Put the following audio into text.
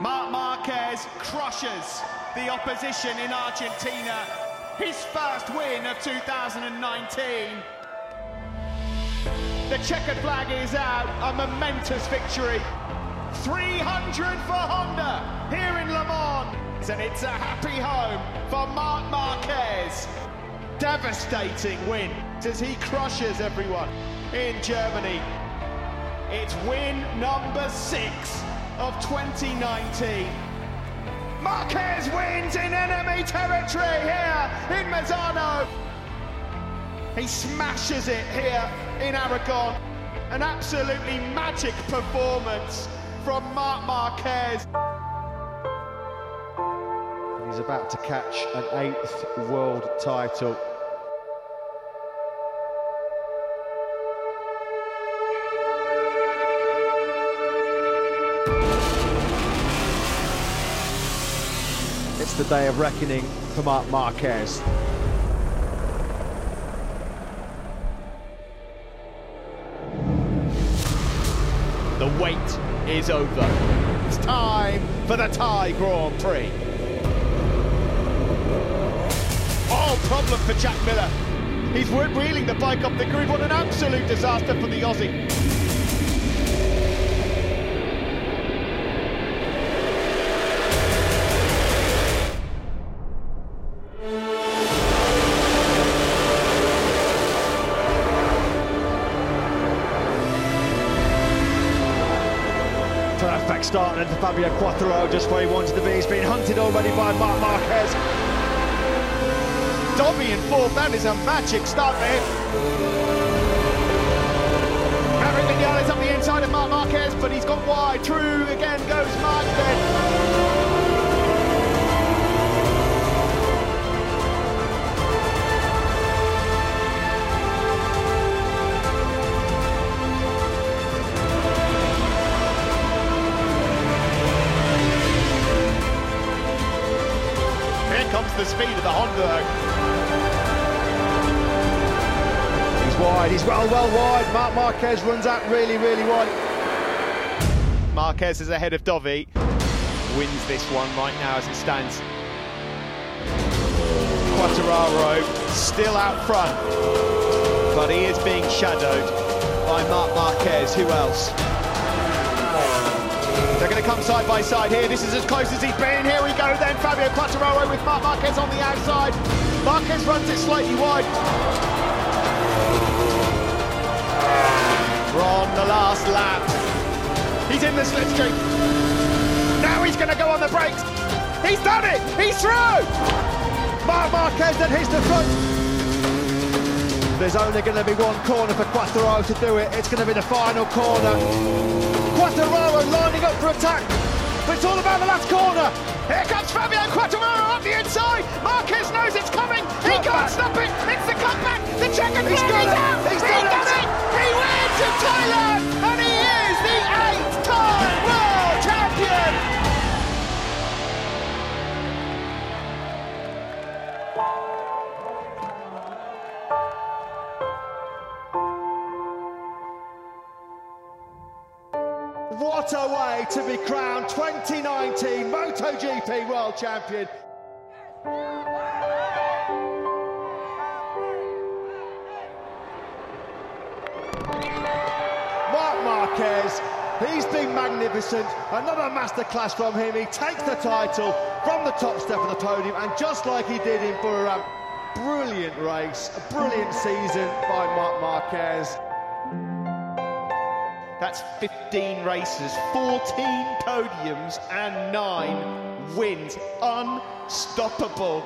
Marc Marquez crushes the opposition in Argentina. His first win of 2019. The checkered flag is out, a momentous victory. 300 for Honda here in Le Mans, and it's a happy home for Marc Marquez. Devastating win as he crushes everyone in Germany. It's win number six of 2019. Marquez wins in enemy territory here in Misano. He smashes it here in Aragon. An absolutely magic performance from Marc Marquez. He's about to catch an eighth world title. It's the day of reckoning for Marc Marquez. The wait is over. It's time for the Thai Grand Prix. Oh, problem for Jack Miller. He's reeling the bike up the grid. What an absolute disaster for the Aussie. Perfect start for Fabio Quartararo, just where he wanted to be. He's been hunted already by Marc Marquez. Dovi in fourth, that is a magic start for him. Maverick Vinales up the inside of Marc Marquez, but he's gone wide. True again goes Marc the speed of the Honda though. He's wide, he's well, well wide. Marc Marquez runs out really, really wide. Marquez is ahead of Dovi. Wins this one right now as it stands. Quartararo still out front, but he is being shadowed by Marc Marquez. Who else? They're going to come side by side here. This is as close as he's been. Here we go then. Fabio Quartararo with Marc Marquez on the outside. Marquez runs it slightly wide. On the last lap. He's in the slipstream. Now he's going to go on the brakes. He's done it. He's through. Marc Marquez then hits the front. There's only going to be one corner for Quartararo to do it. It's going to be the final corner. Quartararo lining up for attack. But it's all about the last corner. Here comes Fabio Quartararo up the inside. Marquez knows it's coming. He Cut can't back. stop it. It's the comeback. The checkered flag is out. He's he done done it. it. He wins in Thailand, and he is the eighth-time world champion. What a way to be crowned 2019 MotoGP World Champion. Marc Marquez, he's been magnificent. Another masterclass from him. He takes the title from the top step of the podium, and just like he did in Buriram, brilliant race, a brilliant season by Marc Marquez. That's 15 races, 14 podiums, and nine wins. Unstoppable.